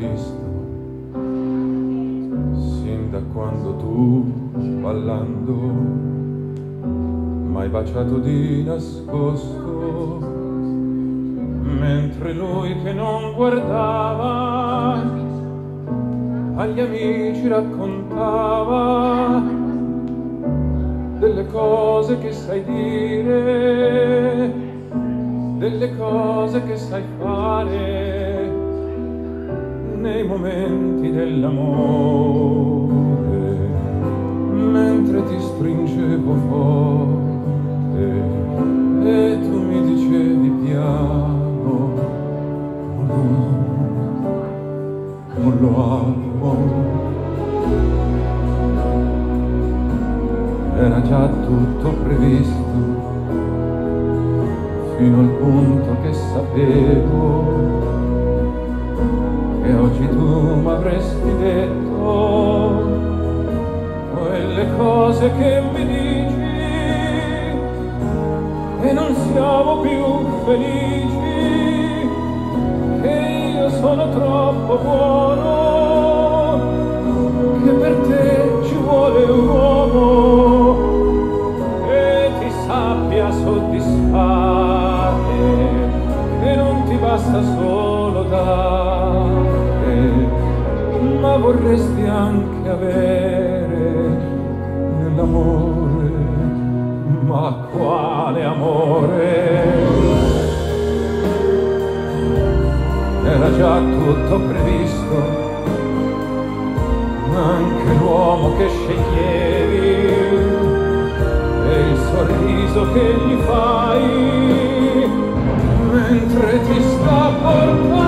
visto sin da quando tu ballando m'hai baciato di nascosto mentre lui che non guardava agli amici raccontava delle cose che sai dire delle cose che sai fare nei momenti dell'amore mentre ti stringevo forte e tu mi dicevi piano non lo amo era già tutto previsto fino al punto che sapevo che oggi tu m'avresti detto quelle cose che mi dici e non siamo più felici che io sono troppo buono che per te ci vuole un uomo che ti sappia soddisfare che non ti basta solo dare ma vorresti anche avere nell'amore ma quale amore? Era già tutto previsto anche l'uomo che sceglievi e il sorriso che gli fai mentre ti sta portando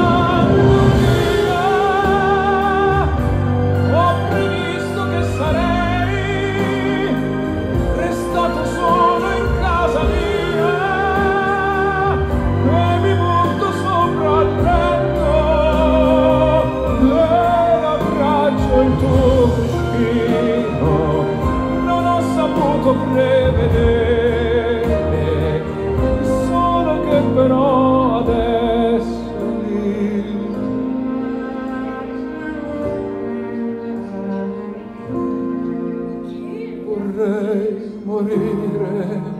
morire.